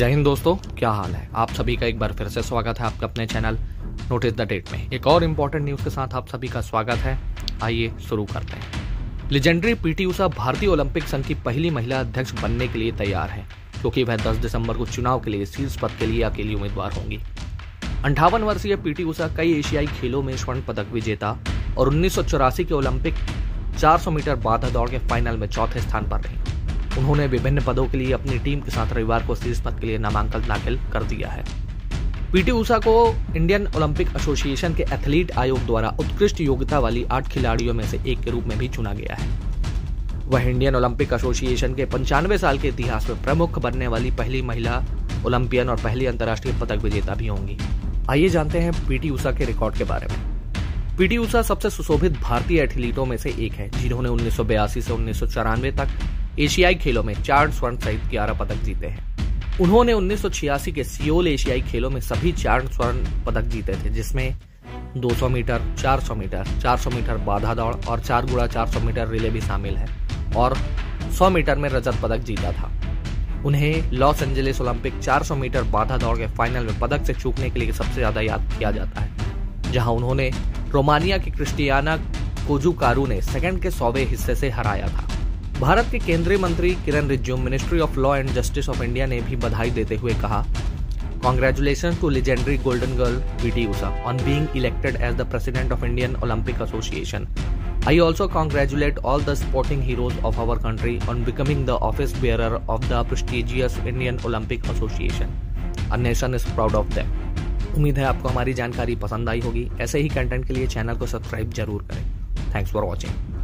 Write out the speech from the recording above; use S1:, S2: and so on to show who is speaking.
S1: जय हिंद दोस्तों, क्या हाल है? आप सभी का एक बार फिर से स्वागत है आपका अपने चैनल नोटिस द डेट में। एक और इम्पोर्टेंट न्यूज़ के साथ आप सभी का स्वागत है। आइए शुरू करते हैं। लेजेंडरी पीटी उषा भारतीय ओलंपिक संघ की पहली महिला अध्यक्ष बनने के लिए तैयार है, क्योंकि वह 10 दिसंबर को चुनाव के लिए शीर्ष पद के लिए अकेली उम्मीदवार होंगी। अंठावन वर्षीय पीटी उषा कई एशियाई खेलों में स्वर्ण पदक विजेता और उन्नीस सौ चौरासी के ओलंपिक 400 मीटर बाधा दौड़ के फाइनल में चौथे स्थान पर रही। उन्होंने विभिन्न पदों के लिए अपनी टीम के साथ रविवार को शीर्ष पद के लिए नामांकन दाखिल कर दिया है। पीटी उषा को इंडियन ओलंपिक एसोसिएशन के एथलीट आयोग द्वारा उत्कृष्ट योग्यता वाली आठ खिलाड़ियों में से एक के रूप में भी चुना गया है। वह इंडियन ओलंपिक एसोसिएशन के पंचानवे साल के इतिहास में प्रमुख बनने वाली पहली महिला ओलंपियन और पहली अंतर्राष्ट्रीय पदक विजेता भी होंगी। आइए जानते हैं पीटी ऊषा के रिकॉर्ड के बारे में। पीटी ऊषा सबसे सुशोभित भारतीय एथलीटों में से एक है, जिन्होंने उन्नीस सौ बयासी से उन्नीस सौ चौरानवे तक एशियाई खेलों में चार स्वर्ण सहित ग्यारह पदक जीते हैं। उन्होंने उन्नीस सौ छियासी के सियोल एशियाई खेलों में सभी चार स्वर्ण पदक जीते थे, जिसमें 200 मीटर 400 मीटर 400 मीटर बाधा दौड़ और चार गुड़ा 400 मीटर रिले भी शामिल है और 100 मीटर में रजत पदक जीता था। उन्हें लॉस एंजलिस ओलंपिक 400 मीटर बाधा दौड़ के फाइनल में पदक से चूकने के लिए सबसे ज़्यादा याद किया जाता है, जहाँ उन्होंने रोमानिया की क्रिस्टियाना कोजुकारू ने सेकंड के सौवे हिस्से से हराया था। भारत के केंद्रीय मंत्री Kiren Rijiju ministry of law and justice of India ने भी बधाई देते हुए कहा। Congratulation to legendary golden girl P T Usha on being elected as the president of Indian Olympic association I also congratulate all the sporting heroes of our country on becoming the office bearer of the prestigious Indian Olympic association a nation is proud of them उम्मीद है आपको हमारी जानकारी पसंद आई होगी। ऐसे ही content के लिए चैनल को सब्सक्राइब ज़रूर करें। Thanks for watching